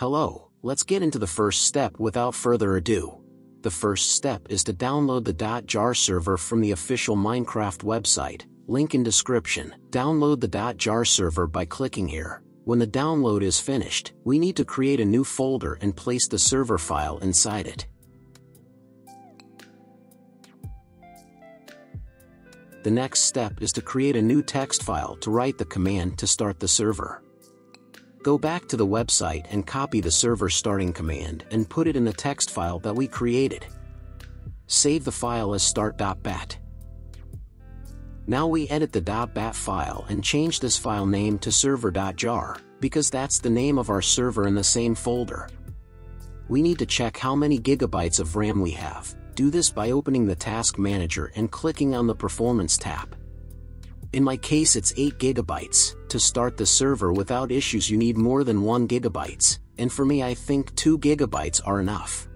Hello, let's get into the first step without further ado. The first step is to download the .jar server from the official Minecraft website, link in description. Download the .jar server by clicking here. When the download is finished, we need to create a new folder and place the server file inside it. The next step is to create a new text file to write the command to start the server. Go back to the website and copy the server starting command and put it in the text file that we created. Save the file as start.bat. Now we edit the .bat file and change this file name to server.jar, because that's the name of our server in the same folder. We need to check how many gigabytes of RAM we have, do this by opening the Task Manager and clicking on the Performance tab. In my case it's 8 gigabytes. To start the server without issues you need more than 1 gigabytes, and for me I think 2 gigabytes are enough.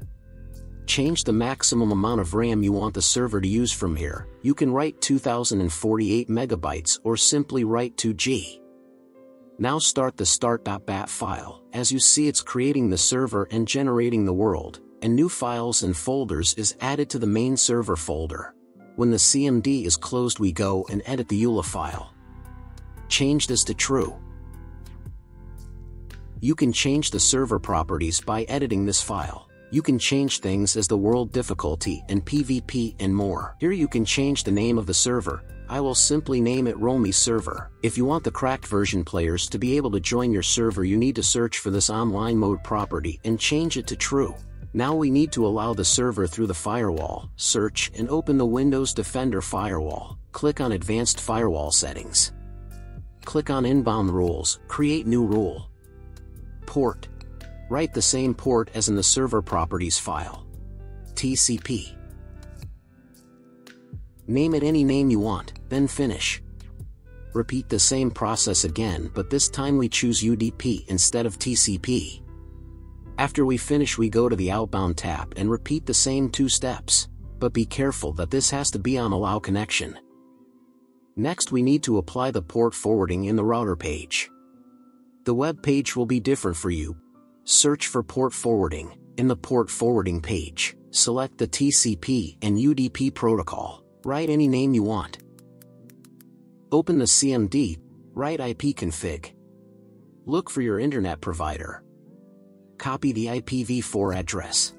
Change the maximum amount of RAM you want the server to use from here, you can write 2048 megabytes or simply write 2G. Now start the start.bat file, as you see it's creating the server and generating the world, and new files and folders is added to the main server folder. When the CMD is closed we go and edit the EULA file. Change this to true. You can change the server properties by editing this file you can change things as the world difficulty and PvP and more. Here you can change the name of the server, I will simply name it Romy server. If you want the cracked version players to be able to join your server you need to search for this online mode property and change it to true. Now we need to allow the server through the firewall, search and open the Windows Defender firewall, click on Advanced Firewall Settings. Click on Inbound Rules, create new rule. Port, Write the same port as in the server properties file. TCP. Name it any name you want, then finish. Repeat the same process again but this time we choose UDP instead of TCP. After we finish we go to the outbound tab and repeat the same two steps, but be careful that this has to be on allow connection. Next we need to apply the port forwarding in the router page. The web page will be different for you, Search for port forwarding. In the port forwarding page, select the TCP and UDP protocol. Write any name you want. Open the CMD, write ipconfig. Look for your internet provider. Copy the IPv4 address.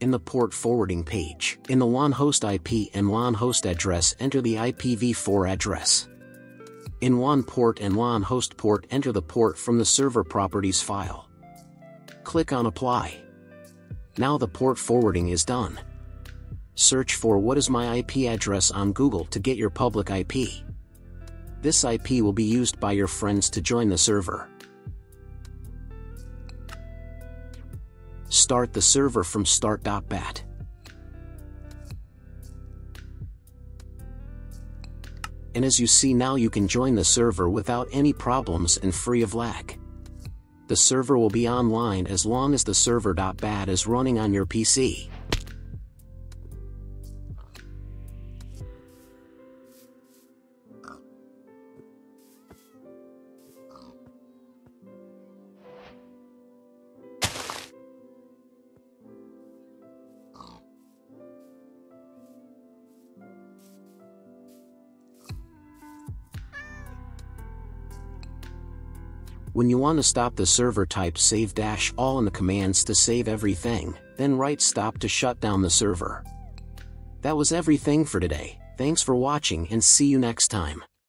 In the port forwarding page, in the LAN host IP and LAN host address enter the IPv4 address. In WAN port and LAN host port enter the port from the server properties file. Click on Apply. Now the port forwarding is done. Search for what is my IP address on Google to get your public IP. This IP will be used by your friends to join the server. Start the server from start.bat. And as you see now you can join the server without any problems and free of lag the server will be online as long as the server.bat is running on your PC. When you want to stop the server type save dash all in the commands to save everything, then write stop to shut down the server. That was everything for today, thanks for watching and see you next time.